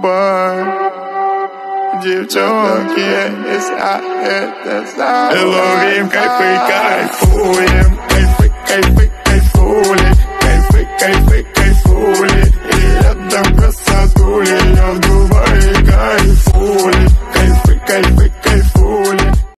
бар Девчонки, если это сам Ловим, кайфы, кайфуем Кайфы, кайфы, кайфули Кайфы, кайфы, кайфули И рядом красотули Я в Дубае кайфули Кайфы, кайфы, кайфули